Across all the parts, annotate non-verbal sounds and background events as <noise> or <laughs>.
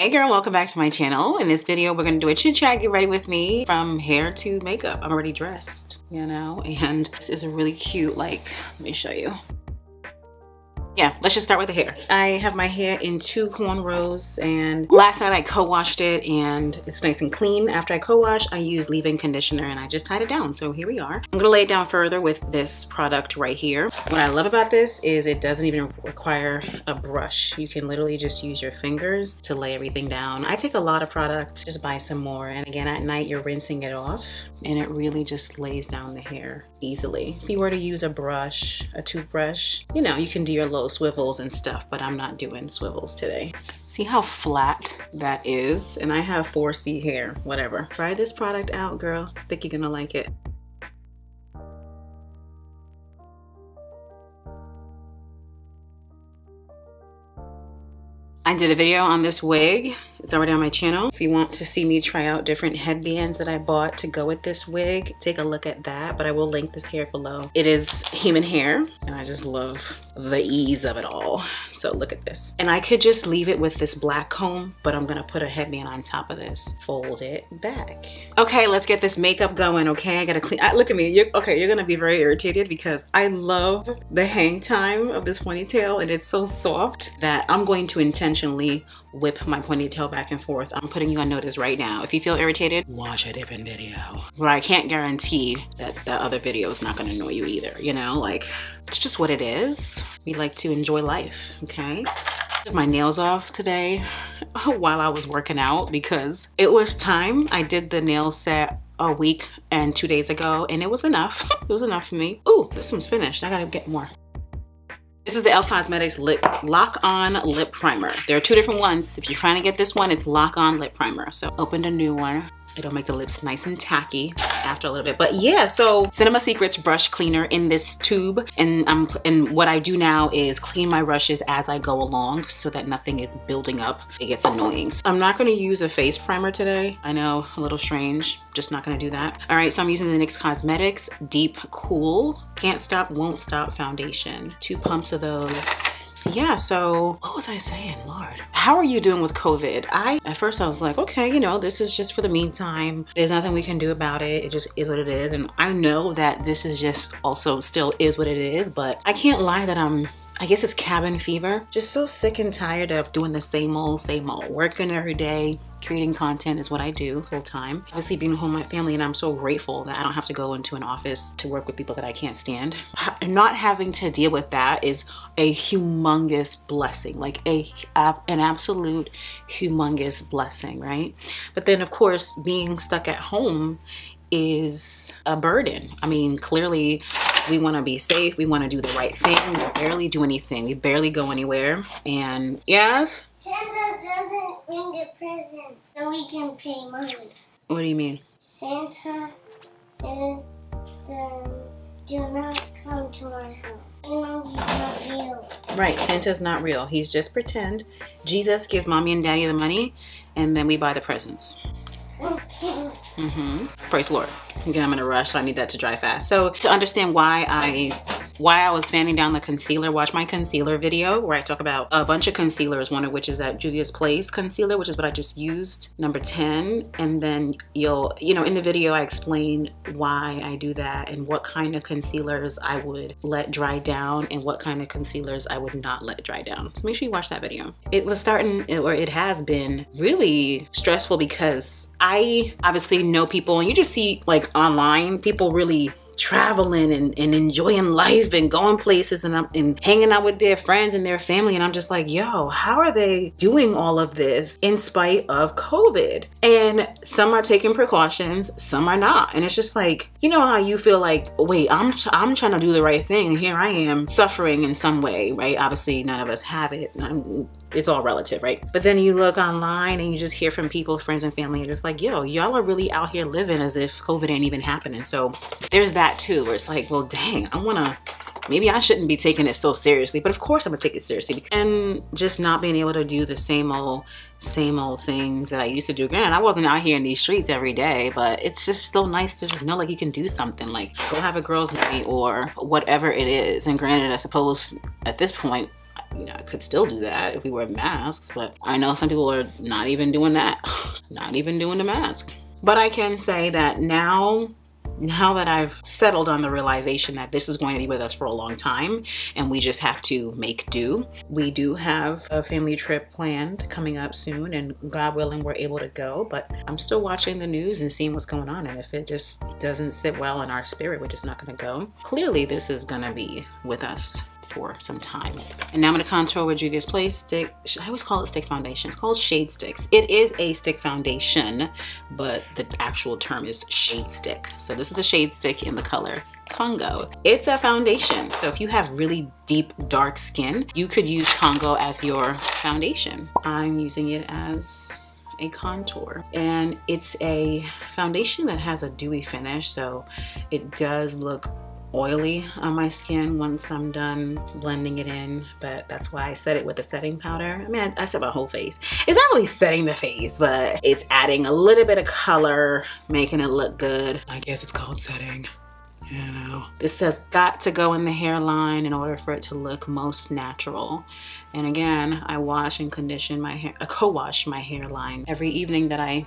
Hey girl, welcome back to my channel. In this video, we're gonna do a chit chat, get ready with me from hair to makeup. I'm already dressed, you know, and this is a really cute, like, let me show you yeah, let's just start with the hair. I have my hair in two cornrows and last night I co-washed it and it's nice and clean. After I co-wash, I use leave-in conditioner and I just tied it down. So here we are. I'm gonna lay it down further with this product right here. What I love about this is it doesn't even require a brush. You can literally just use your fingers to lay everything down. I take a lot of product, just buy some more. And again, at night you're rinsing it off and it really just lays down the hair easily. If you were to use a brush, a toothbrush, you know, you can do your little swivels and stuff, but I'm not doing swivels today. See how flat that is? And I have 4C hair, whatever. Try this product out, girl. think you're gonna like it. I did a video on this wig. It's already on my channel. If you want to see me try out different headbands that I bought to go with this wig, take a look at that, but I will link this hair below. It is human hair, and I just love the ease of it all. So look at this. And I could just leave it with this black comb, but I'm gonna put a headband on top of this. Fold it back. Okay, let's get this makeup going, okay? I gotta clean, I, look at me. You're, okay, you're gonna be very irritated because I love the hang time of this ponytail and it's so soft that I'm going to intentionally whip my ponytail back and forth. I'm putting you on notice right now. If you feel irritated, watch a different video. But I can't guarantee that the other video is not gonna annoy you either, you know? Like, it's just what it is. We like to enjoy life, okay? My nails off today <laughs> while I was working out because it was time. I did the nail set a week and two days ago and it was enough. <laughs> it was enough for me. Ooh, this one's finished. I gotta get more. This is the e.l.f. Cosmetics Lip Lock On Lip Primer. There are two different ones. If you're trying to get this one, it's Lock On Lip Primer. So opened a new one. It'll make the lips nice and tacky after a little bit. But yeah, so Cinema Secrets brush cleaner in this tube. And, I'm and what I do now is clean my brushes as I go along so that nothing is building up. It gets annoying. So I'm not gonna use a face primer today. I know, a little strange, just not gonna do that. All right, so I'm using the NYX Cosmetics Deep Cool Can't Stop, Won't Stop Foundation. Two pumps of those yeah, so what was I saying, Lord? How are you doing with COVID? I, at first I was like, okay, you know, this is just for the meantime. There's nothing we can do about it. It just is what it is. And I know that this is just also still is what it is, but I can't lie that I'm I guess it's cabin fever. Just so sick and tired of doing the same old, same old. Working every day, creating content is what I do full time. Obviously being home with my family and I'm so grateful that I don't have to go into an office to work with people that I can't stand. <sighs> Not having to deal with that is a humongous blessing, like a an absolute humongous blessing, right? But then of course being stuck at home is a burden. I mean, clearly we want to be safe. We want to do the right thing. We barely do anything. We barely go anywhere. And yeah. Santa doesn't bring the presents so we can pay money. What do you mean? Santa and um, do not come to our house. You know he's not real. Right, Santa's not real. He's just pretend. Jesus gives mommy and daddy the money and then we buy the presents. Mm-hmm. Praise Lord. Again, I'm in a rush, so I need that to dry fast. So to understand why I why I was fanning down the concealer, watch my concealer video where I talk about a bunch of concealers, one of which is that Juvia's Place concealer, which is what I just used, number 10. And then you'll, you know, in the video I explain why I do that and what kind of concealers I would let dry down and what kind of concealers I would not let dry down. So make sure you watch that video. It was starting, or it has been really stressful because I obviously know people and you just see like online, people really traveling and, and enjoying life and going places and, I'm, and hanging out with their friends and their family. And I'm just like, yo, how are they doing all of this in spite of COVID? And some are taking precautions, some are not. And it's just like, you know how you feel like, wait, I'm, I'm trying to do the right thing. Here I am suffering in some way, right? Obviously, none of us have it. I'm, it's all relative, right? But then you look online and you just hear from people, friends and family, and just like, yo, y'all are really out here living as if COVID ain't even happening. So there's that too, where it's like, well, dang, I wanna, maybe I shouldn't be taking it so seriously, but of course I'm gonna take it seriously. And just not being able to do the same old, same old things that I used to do. Granted, I wasn't out here in these streets every day, but it's just still nice to just know like you can do something, like go have a girls night or whatever it is. And granted, I suppose at this point, you know, I could still do that if we wear masks, but I know some people are not even doing that, <laughs> not even doing the mask. But I can say that now now that I've settled on the realization that this is going to be with us for a long time and we just have to make do, we do have a family trip planned coming up soon and God willing we're able to go, but I'm still watching the news and seeing what's going on and if it just doesn't sit well in our spirit, we're just not going to go. Clearly this is going to be with us for some time. And now I'm gonna contour with Juvia's Place Stick. I always call it stick foundation. It's called Shade Sticks. It is a stick foundation, but the actual term is shade stick. So this is the shade stick in the color Congo. It's a foundation. So if you have really deep, dark skin, you could use Congo as your foundation. I'm using it as a contour and it's a foundation that has a dewy finish so it does look oily on my skin once I'm done blending it in, but that's why I set it with a setting powder. I mean, I, I set my whole face. It's not really setting the face, but it's adding a little bit of color, making it look good. I guess it's called setting. You know. This says got to go in the hairline in order for it to look most natural. And again, I wash and condition my hair, I co-wash my hairline every evening that I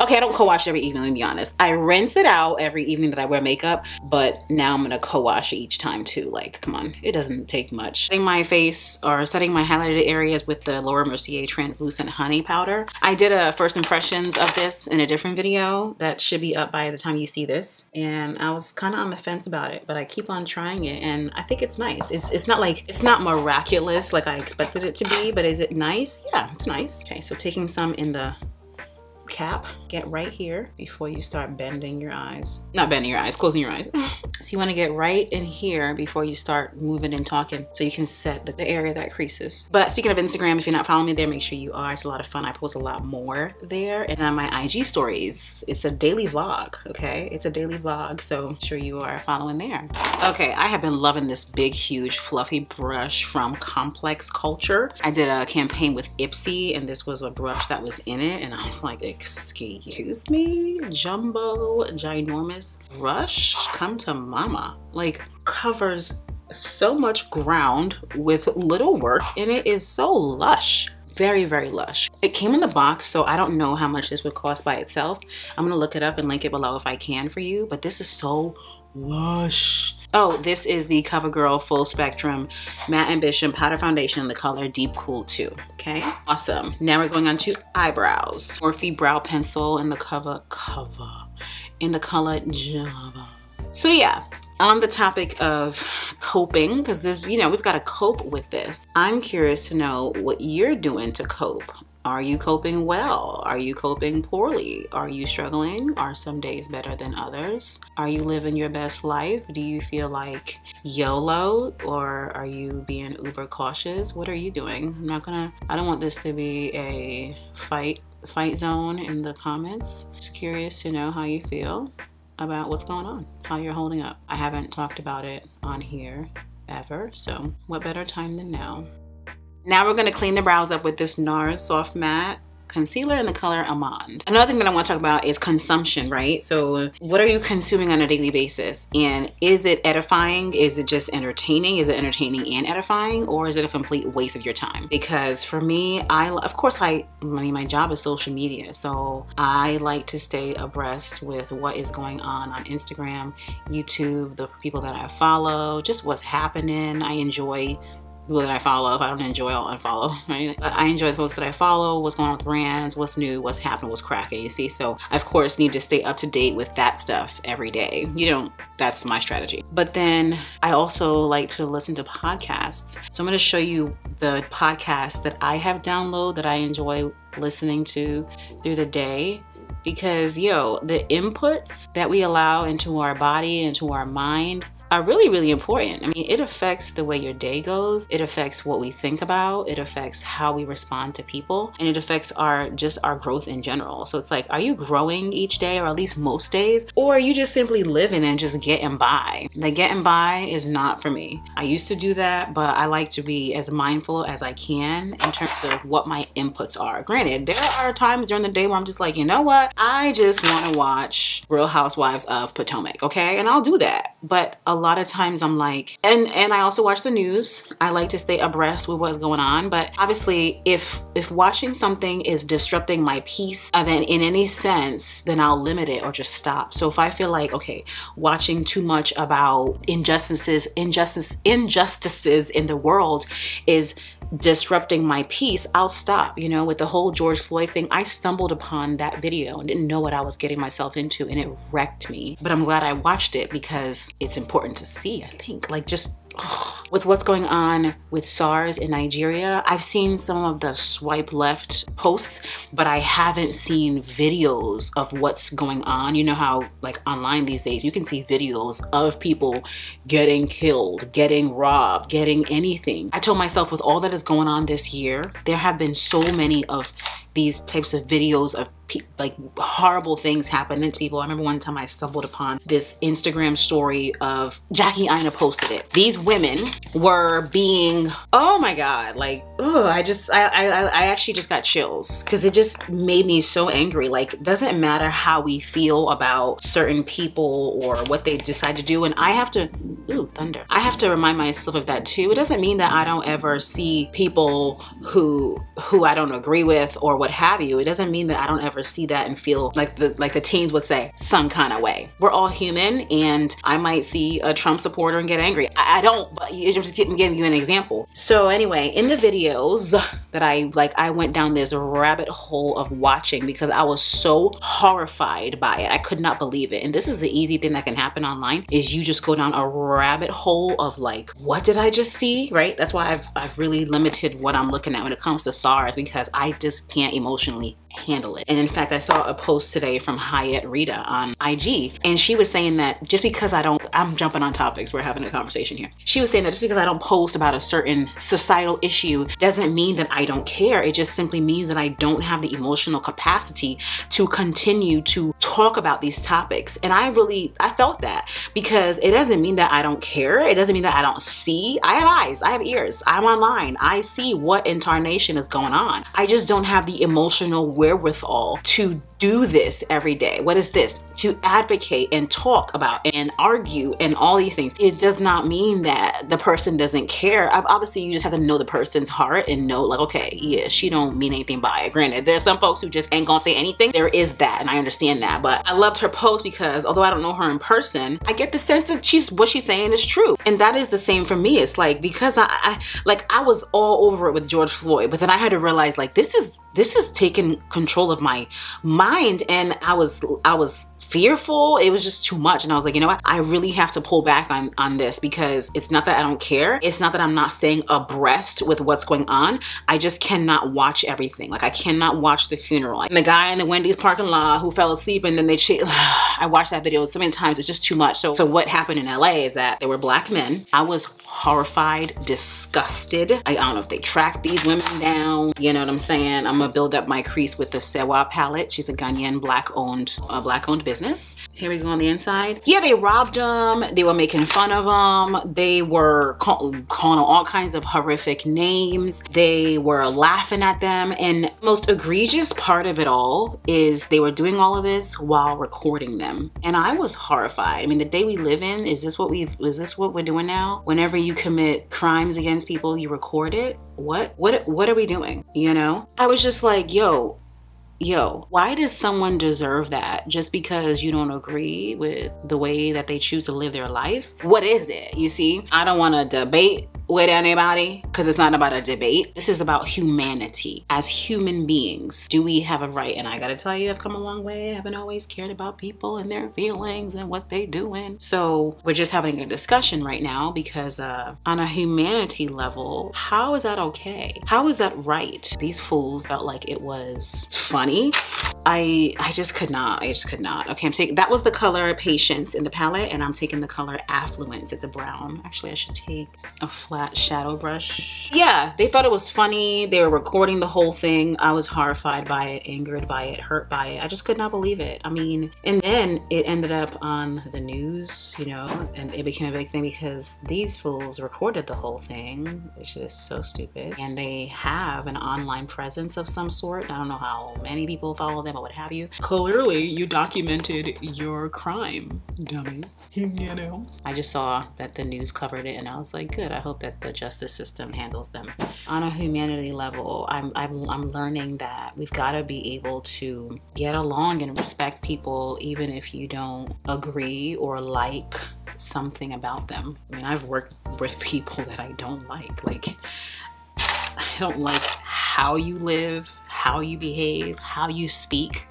Okay, I don't co-wash every evening, to be honest. I rinse it out every evening that I wear makeup, but now I'm gonna co-wash each time too. Like, come on, it doesn't take much. Setting my face or setting my highlighted areas with the Laura Mercier Translucent Honey Powder. I did a first impressions of this in a different video that should be up by the time you see this. And I was kind of on the fence about it, but I keep on trying it and I think it's nice. It's, it's not like, it's not miraculous like I expected it to be, but is it nice? Yeah, it's nice. Okay, so taking some in the cap, get right here before you start bending your eyes. Not bending your eyes, closing your eyes. <laughs> so you wanna get right in here before you start moving and talking so you can set the, the area that creases. But speaking of Instagram, if you're not following me there, make sure you are. It's a lot of fun. I post a lot more there. And on my IG stories, it's a daily vlog, okay? It's a daily vlog, so I'm sure you are following there. Okay, I have been loving this big, huge, fluffy brush from Complex Culture. I did a campaign with Ipsy and this was a brush that was in it and I was like, excuse me, jumbo, ginormous brush, come to mama. Like covers so much ground with little work and it is so lush. Very very lush. It came in the box so i don't know how much this would cost by itself. I'm gonna look it up and link it below if i can for you but this is so lush Oh, this is the CoverGirl Full Spectrum Matte Ambition Powder Foundation in the color Deep Cool 2. Okay, awesome. Now we're going on to eyebrows. Morphe Brow Pencil in the cover, cover, in the color Java. So yeah, on the topic of coping, because this, you know, we've got to cope with this. I'm curious to know what you're doing to cope. Are you coping well? Are you coping poorly? Are you struggling? Are some days better than others? Are you living your best life? Do you feel like YOLO or are you being uber cautious? What are you doing? I'm not gonna, I don't want this to be a fight fight zone in the comments. Just curious to know how you feel about what's going on, how you're holding up. I haven't talked about it on here ever, so what better time than now? Now we're gonna clean the brows up with this NARS Soft Matte concealer in the color Almond. Another thing that I want to talk about is consumption, right? So what are you consuming on a daily basis? And is it edifying? Is it just entertaining? Is it entertaining and edifying? Or is it a complete waste of your time? Because for me, I, of course, I, I mean, my job is social media. So I like to stay abreast with what is going on on Instagram, YouTube, the people that I follow, just what's happening. I enjoy people that I follow. If I don't enjoy, I'll unfollow, right? I enjoy the folks that I follow, what's going on with brands, what's new, what's happening, what's cracking, you see? So I, of course, need to stay up to date with that stuff every day. You know, that's my strategy. But then I also like to listen to podcasts. So I'm gonna show you the podcasts that I have downloaded that I enjoy listening to through the day because yo the inputs that we allow into our body into our mind are really, really important. I mean, it affects the way your day goes. It affects what we think about. It affects how we respond to people. And it affects our just our growth in general. So it's like, are you growing each day or at least most days? Or are you just simply living and just getting by? The getting by is not for me. I used to do that, but I like to be as mindful as I can in terms of what my inputs are. Granted, there are times during the day where I'm just like, you know what? I just want to watch Real Housewives of Potomac, okay? And I'll do that. But a lot of times I'm like, and and I also watch the news. I like to stay abreast with what's going on, but obviously, if if watching something is disrupting my peace, of then in any sense, then I'll limit it or just stop. So if I feel like okay, watching too much about injustices, injustice, injustices in the world is disrupting my peace, I'll stop. You know, with the whole George Floyd thing, I stumbled upon that video and didn't know what I was getting myself into, and it wrecked me. But I'm glad I watched it because it's important to see, I think. Like, just <sighs> with what's going on with SARS in Nigeria, I've seen some of the swipe left posts, but I haven't seen videos of what's going on. You know how, like, online these days, you can see videos of people getting killed, getting robbed, getting anything. I told myself, with all that is going on this year, there have been so many of these types of videos of like horrible things happening to people. I remember one time I stumbled upon this Instagram story of Jackie Aina posted it. These women were being, oh my God, like, oh, I just, I, I, I actually just got chills because it just made me so angry. Like, doesn't matter how we feel about certain people or what they decide to do. And I have to, ooh, thunder. I have to remind myself of that too. It doesn't mean that I don't ever see people who, who I don't agree with or what have you. It doesn't mean that I don't ever see that and feel like the like the teens would say some kind of way. We're all human, and I might see a Trump supporter and get angry. I, I don't, but I'm just giving you an example. So anyway, in the videos that I like, I went down this rabbit hole of watching because I was so horrified by it. I could not believe it. And this is the easy thing that can happen online is you just go down a rabbit hole of like, what did I just see? Right? That's why I've I've really limited what I'm looking at when it comes to SARS because I just can't emotionally handle it. And in fact, I saw a post today from Hyatt Rita on IG, and she was saying that just because I don't, I'm jumping on topics, we're having a conversation here. She was saying that just because I don't post about a certain societal issue doesn't mean that I don't care. It just simply means that I don't have the emotional capacity to continue to talk about these topics. And I really, I felt that because it doesn't mean that I don't care. It doesn't mean that I don't see. I have eyes, I have ears, I'm online. I see what incarnation is going on. I just don't have the emotional wherewithal to do this every day. What is this? To advocate and talk about and argue and all these things. It does not mean that the person doesn't care. Obviously, you just have to know the person's heart and know, like, okay, yeah, she don't mean anything by it. Granted, there's some folks who just ain't gonna say anything. There is that, and I understand that. But I loved her post because although I don't know her in person, I get the sense that she's what she's saying is true. And that is the same for me. It's like because I, I like I was all over it with George Floyd, but then I had to realize like this is this has taken control of my mind and I was I was fearful. It was just too much. And I was like, you know what? I really have to pull back on, on this because it's not that I don't care. It's not that I'm not staying abreast with what's going on. I just cannot watch everything. Like I cannot watch the funeral. And the guy in the Wendy's parking lot who fell asleep and then they, <sighs> I watched that video so many times. It's just too much. So, so what happened in LA is that there were black men. I was horrified, disgusted. I, don't know if they tracked these women down. You know what I'm saying? I'm gonna build up my crease with the Serwaa palette. She's a Ghanaian black owned, uh, black owned business. Here we go on the inside. Yeah, they robbed them. They were making fun of them. They were call, calling all kinds of horrific names. They were laughing at them. And most egregious part of it all is they were doing all of this while recording them. And I was horrified. I mean, the day we live in, is this what we've, is this what we're doing now? Whenever you commit crimes against people, you record it. What what what are we doing? You know? I was just like, yo, yo, why does someone deserve that just because you don't agree with the way that they choose to live their life? What is it? You see, I don't want to debate with anybody because it's not about a debate. This is about humanity. As human beings, do we have a right? And I gotta tell you, I've come a long way. I haven't always cared about people and their feelings and what they're doing. So we're just having a discussion right now because uh, on a humanity level, how is that okay? How is that right? These fools felt like it was funny. I I just could not. I just could not. Okay, I'm taking that was the color Patience in the palette, and I'm taking the color Affluence. It's a brown. Actually, I should take a flat flat shadow brush. Yeah, they thought it was funny. They were recording the whole thing. I was horrified by it, angered by it, hurt by it. I just could not believe it. I mean, and then it ended up on the news, you know, and it became a big thing because these fools recorded the whole thing, which is so stupid. And they have an online presence of some sort. I don't know how many people follow them or what have you. Clearly, you documented your crime, dummy. You know? I just saw that the news covered it and I was like, good. I hope that the justice system handles them. On a humanity level, I'm, I'm, I'm learning that we've got to be able to get along and respect people even if you don't agree or like something about them. I mean, I've worked with people that I don't like. Like, I don't like how you live, how you behave, how you speak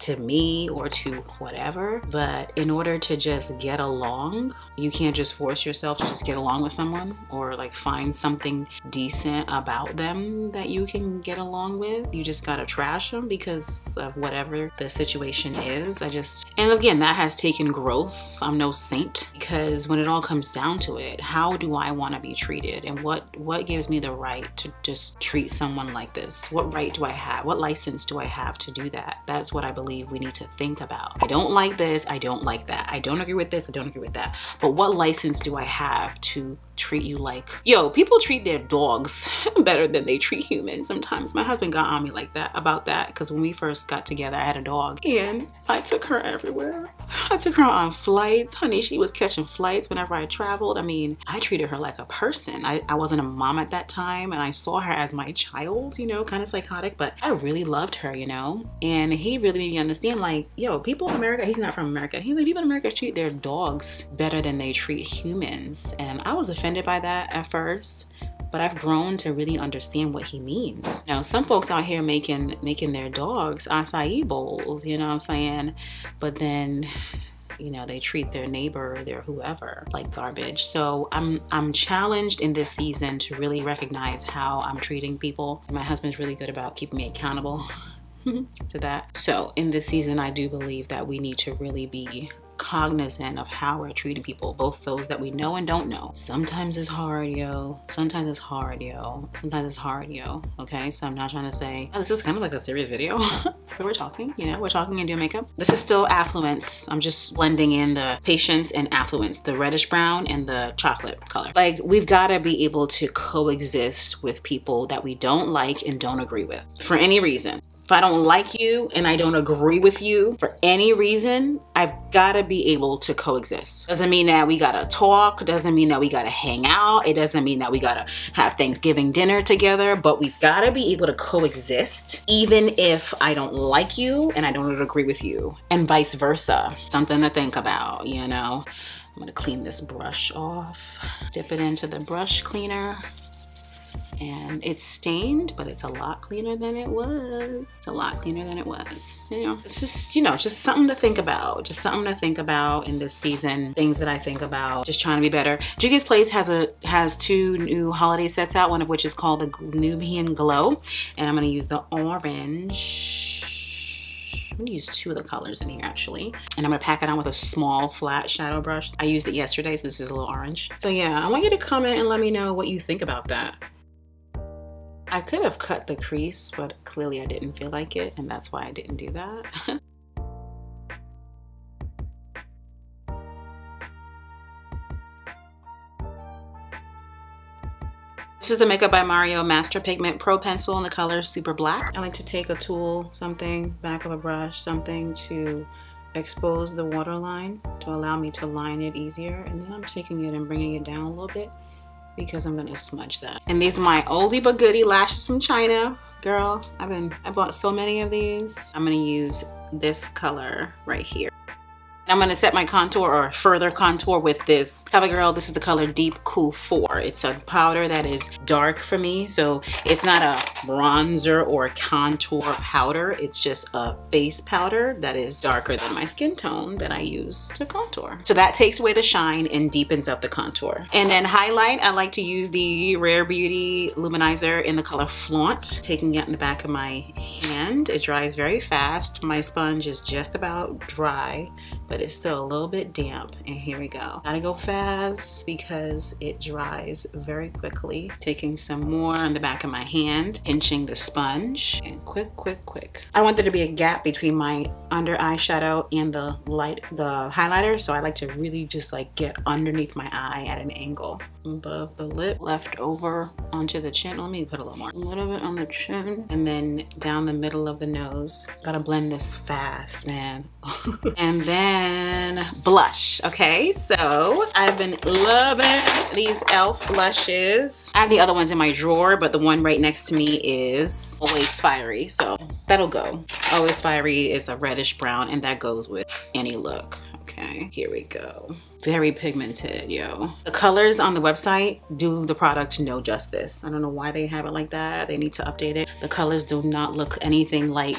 to me or to whatever. But in order to just get along, you can't just force yourself to just get along with someone or like find something decent about them that you can get along with. You just gotta trash them because of whatever the situation is. I just, and again, that has taken growth. I'm no saint because when it all comes down to it, how do I wanna be treated? And what, what gives me the right to just treat someone like this? What right do I have? What license do I have to do that? That's what I believe believe we need to think about. I don't like this, I don't like that. I don't agree with this, I don't agree with that. But what license do I have to treat you like, yo, people treat their dogs <laughs> better than they treat humans sometimes. My husband got on me like that about that because when we first got together, I had a dog and I took her everywhere. I took her on flights. Honey, she was catching flights whenever I traveled. I mean, I treated her like a person. I, I wasn't a mom at that time and I saw her as my child, you know, kind of psychotic, but I really loved her, you know? And he really made me understand like, yo, people in America, he's not from America. He's like, people in America treat their dogs better than they treat humans. And I was offended by that at first but I've grown to really understand what he means. Now, some folks out here making making their dogs acai bowls, you know what I'm saying? But then you know they treat their neighbor their whoever like garbage so i'm i'm challenged in this season to really recognize how i'm treating people my husband's really good about keeping me accountable <laughs> to that so in this season i do believe that we need to really be cognizant of how we're treating people, both those that we know and don't know. Sometimes it's hard, yo. Sometimes it's hard, yo. Sometimes it's hard, yo. Okay, so I'm not trying to say, oh, this is kind of like a serious video, <laughs> but we're talking, you know, we're talking and doing makeup. This is still affluence. I'm just blending in the patience and affluence, the reddish brown and the chocolate color. Like, we've got to be able to coexist with people that we don't like and don't agree with for any reason. If I don't like you and I don't agree with you for any reason, I've got to be able to coexist. Doesn't mean that we got to talk. Doesn't mean that we got to hang out. It doesn't mean that we got to have Thanksgiving dinner together, but we've got to be able to coexist even if I don't like you and I don't agree with you and vice versa. Something to think about, you know. I'm gonna clean this brush off, dip it into the brush cleaner and it's stained but it's a lot cleaner than it was it's a lot cleaner than it was you know it's just you know just something to think about just something to think about in this season things that i think about just trying to be better Juvia's place has a has two new holiday sets out one of which is called the nubian glow and i'm going to use the orange I'm gonna use two of the colors in here actually. And I'm gonna pack it on with a small flat shadow brush. I used it yesterday, so this is a little orange. So yeah, I want you to comment and let me know what you think about that. I could have cut the crease, but clearly I didn't feel like it, and that's why I didn't do that. <laughs> This is the Makeup by Mario Master Pigment Pro Pencil in the color Super Black. I like to take a tool, something, back of a brush, something to expose the waterline to allow me to line it easier. And then I'm taking it and bringing it down a little bit because I'm gonna smudge that. And these are my oldie but goodie lashes from China. Girl, I've been, I bought so many of these. I'm gonna use this color right here. I'm gonna set my contour or further contour with this CoverGirl. This is the color Deep Cool 4. It's a powder that is dark for me. So it's not a bronzer or contour powder. It's just a face powder that is darker than my skin tone that I use to contour. So that takes away the shine and deepens up the contour. And then highlight, I like to use the Rare Beauty Luminizer in the color Flaunt. Taking it in the back of my hand. It dries very fast. My sponge is just about dry, but but it's still a little bit damp. And here we go. Gotta go fast because it dries very quickly. Taking some more on the back of my hand, pinching the sponge, and quick, quick, quick. I want there to be a gap between my under eye shadow and the light, the highlighter. So I like to really just like get underneath my eye at an angle. Above the lip, left over onto the chin. Let me put a little more. A little bit on the chin and then down the middle of the nose. Gotta blend this fast, man. <laughs> and then blush, okay? So I've been loving these e.l.f. blushes. I have the other ones in my drawer, but the one right next to me is Always Fiery, so that'll go. Always Fiery is a reddish brown and that goes with any look. Here we go. Very pigmented, yo. The colors on the website do the product no justice. I don't know why they have it like that. They need to update it. The colors do not look anything like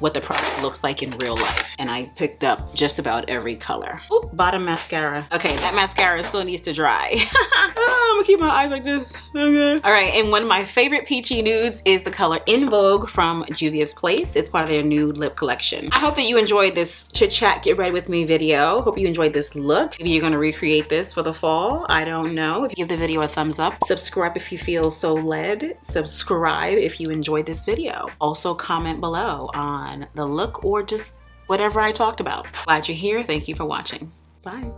what the product looks like in real life. And I picked up just about every color. Oop, bottom mascara. Okay, that mascara still needs to dry. oh, I'm gonna keep my eyes like this. Okay. All right, and one of my favorite peachy nudes is the color In Vogue from Juvia's Place. It's part of their nude lip collection. I hope that you enjoyed this chit chat, get ready with me video. Hope you enjoyed this look. Maybe you're gonna recreate this for the fall. I don't know. If you give the video a thumbs up, subscribe if you feel so led. Subscribe if you enjoyed this video. Also comment below on the look or just whatever I talked about. Glad you're here. Thank you for watching. Bye.